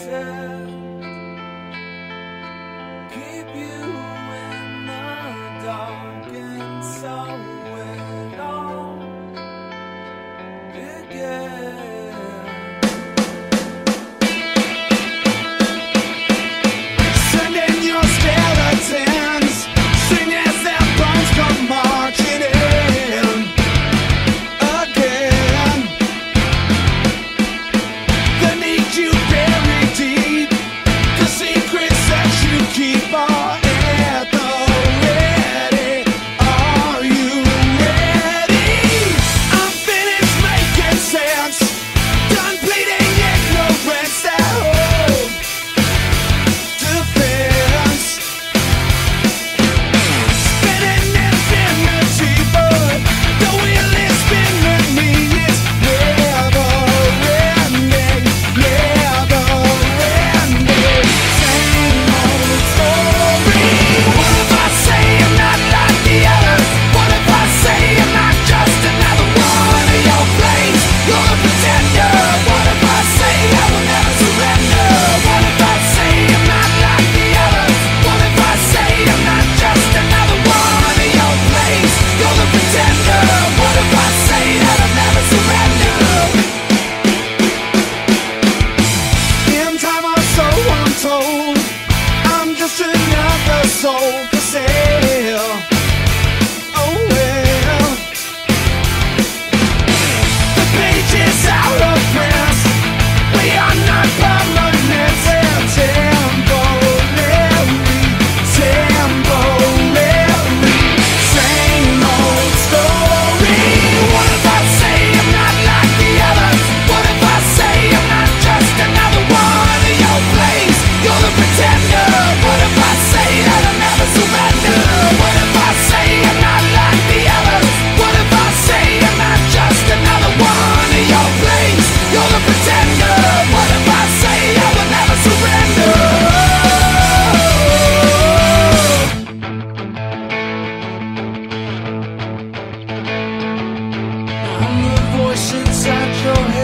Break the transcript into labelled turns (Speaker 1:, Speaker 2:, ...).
Speaker 1: winter. Voice inside your head.